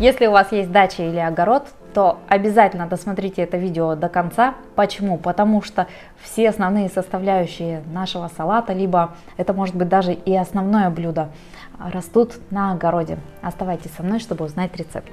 Если у вас есть дача или огород, то обязательно досмотрите это видео до конца. Почему? Потому что все основные составляющие нашего салата, либо это может быть даже и основное блюдо, растут на огороде. Оставайтесь со мной, чтобы узнать рецепт.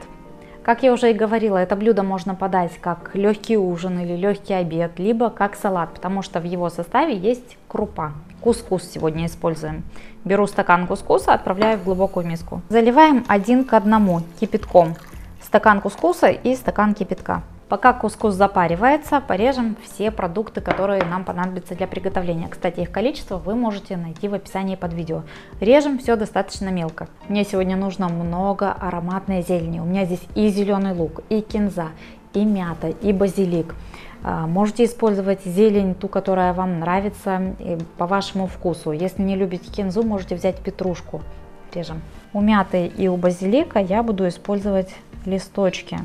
Как я уже и говорила, это блюдо можно подать как легкий ужин или легкий обед, либо как салат, потому что в его составе есть крупа. Кускус сегодня используем. Беру стакан кускуса, отправляю в глубокую миску. Заливаем один к одному кипятком стакан кускуса и стакан кипятка. Пока кускус запаривается, порежем все продукты, которые нам понадобятся для приготовления. Кстати, их количество вы можете найти в описании под видео. Режем все достаточно мелко. Мне сегодня нужно много ароматной зелени. У меня здесь и зеленый лук, и кинза, и мята, и базилик. А, можете использовать зелень, ту, которая вам нравится по вашему вкусу. Если не любите кинзу, можете взять петрушку. Режем. У мяты и у базилика я буду использовать листочки.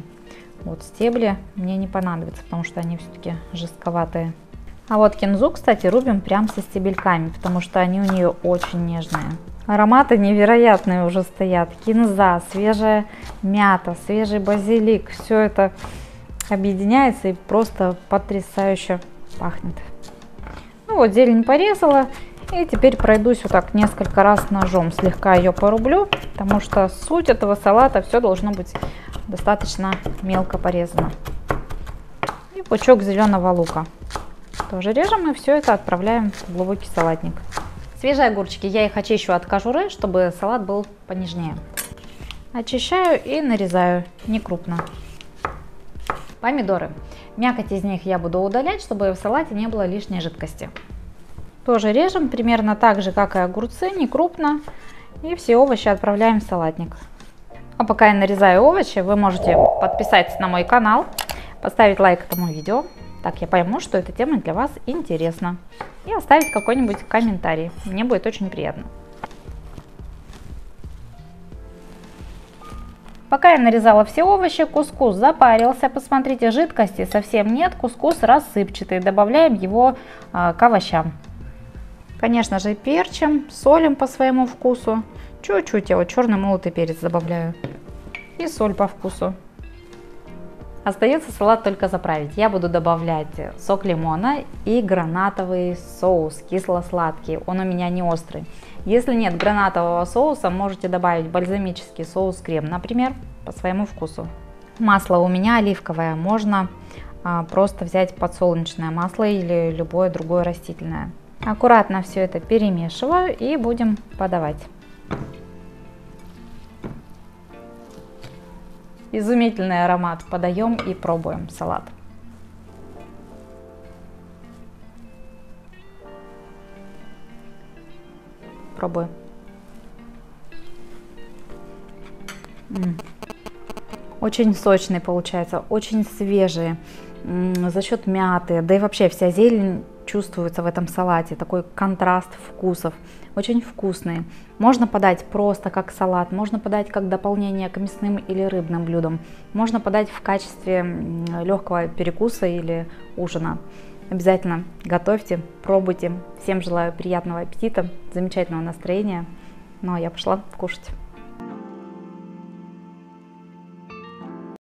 Вот стебли мне не понадобятся, потому что они все-таки жестковатые. А вот кинзу, кстати, рубим прям со стебельками, потому что они у нее очень нежные. Ароматы невероятные уже стоят. Кинза, свежая мята, свежий базилик. Все это объединяется и просто потрясающе пахнет. Ну вот зелень порезала. И теперь пройдусь вот так несколько раз ножом, слегка ее порублю, потому что суть этого салата все должно быть достаточно мелко порезано. И пучок зеленого лука. Тоже режем и все это отправляем в глубокий салатник. Свежие огурчики я их очищу от кожуры, чтобы салат был понежнее. Очищаю и нарезаю не крупно. Помидоры. Мякоть из них я буду удалять, чтобы в салате не было лишней жидкости. Тоже режем примерно так же, как и огурцы, не крупно. И все овощи отправляем в салатник. А пока я нарезаю овощи, вы можете подписаться на мой канал, поставить лайк этому видео. Так я пойму, что эта тема для вас интересна. И оставить какой-нибудь комментарий. Мне будет очень приятно. Пока я нарезала все овощи, кускус запарился. Посмотрите, жидкости совсем нет, кускус рассыпчатый. Добавляем его э, к овощам. Конечно же перчим, солим по своему вкусу. Чуть-чуть я вот черный молотый перец добавляю. И соль по вкусу. Остается салат только заправить. Я буду добавлять сок лимона и гранатовый соус кисло-сладкий. Он у меня не острый. Если нет гранатового соуса, можете добавить бальзамический соус-крем, например, по своему вкусу. Масло у меня оливковое. Можно а, просто взять подсолнечное масло или любое другое растительное. Аккуратно все это перемешиваю и будем подавать. Изумительный аромат. Подаем и пробуем салат. Пробую. Очень сочный получается, очень свежий, за счет мяты, да и вообще вся зелень чувствуется в этом салате, такой контраст вкусов, очень вкусный. Можно подать просто как салат, можно подать как дополнение к мясным или рыбным блюдам, можно подать в качестве легкого перекуса или ужина. Обязательно готовьте, пробуйте. Всем желаю приятного аппетита, замечательного настроения. Ну а я пошла кушать.